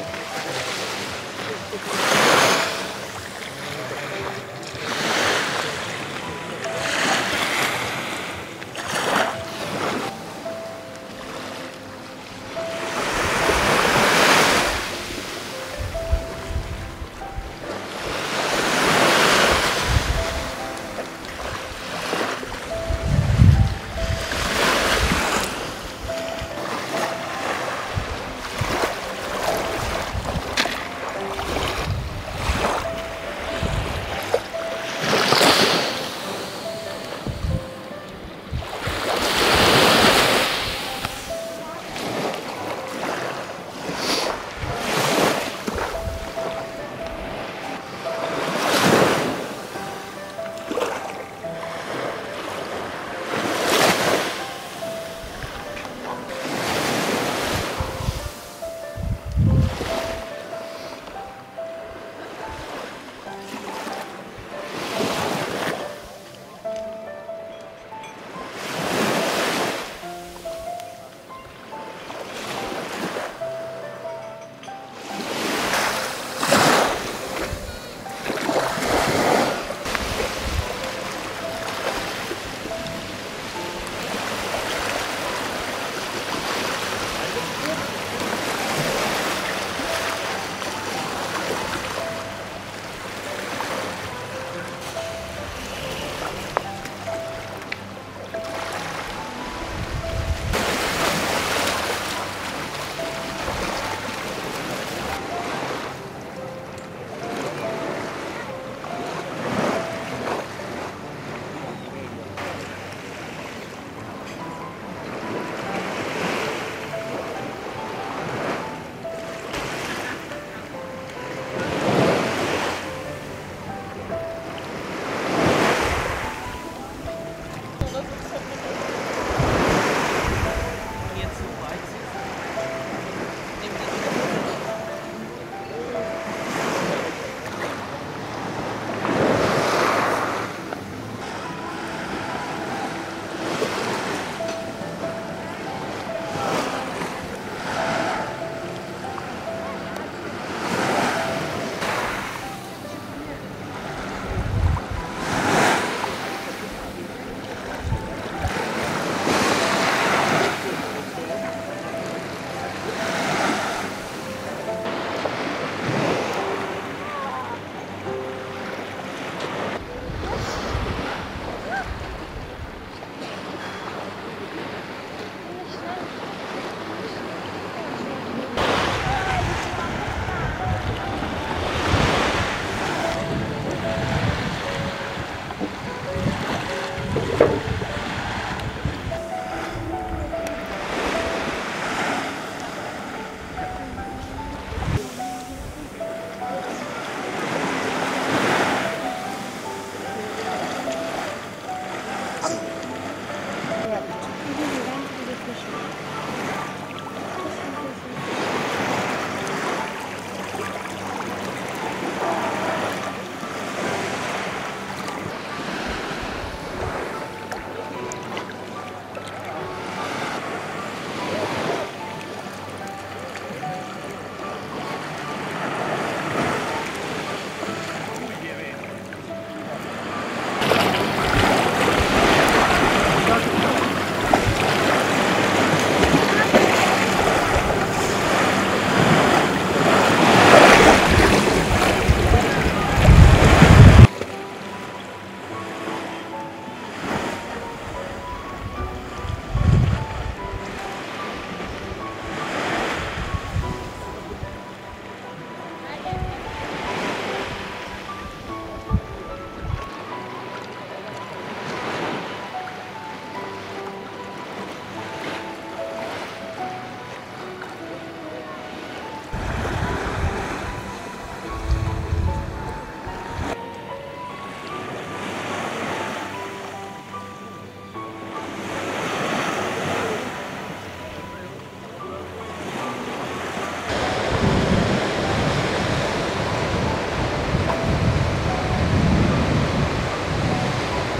Thank you.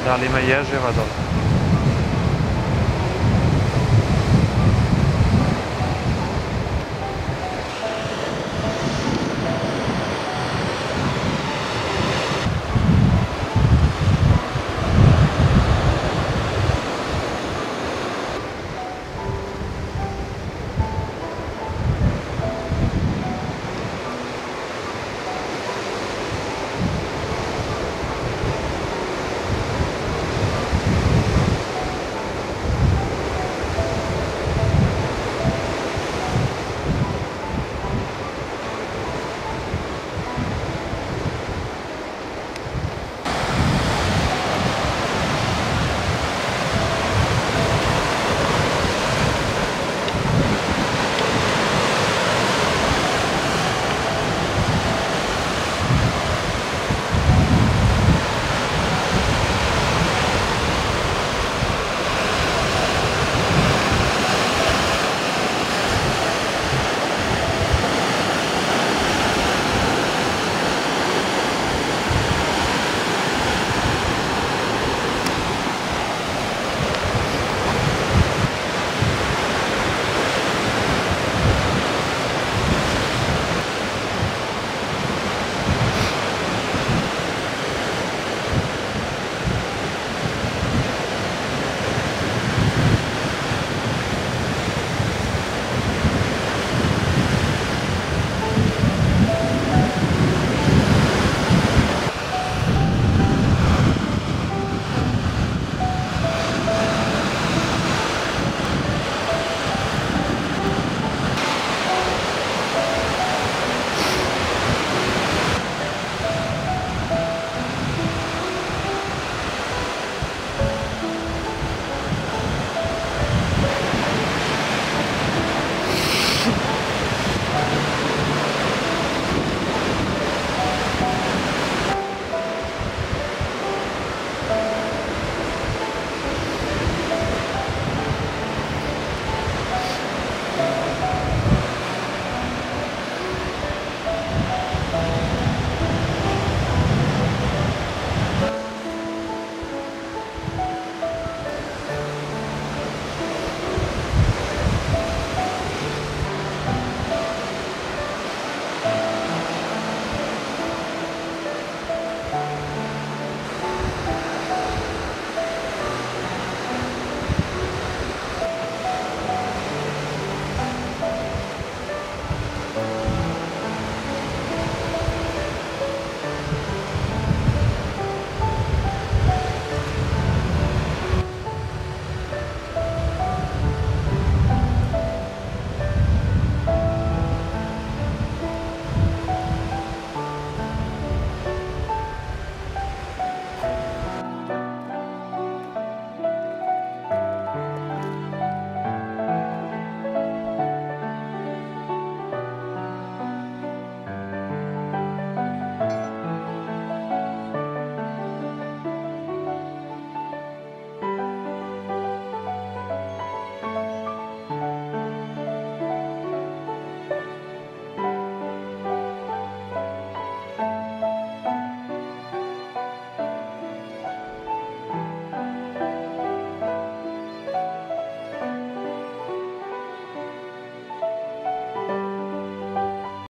dans les maillages et radars.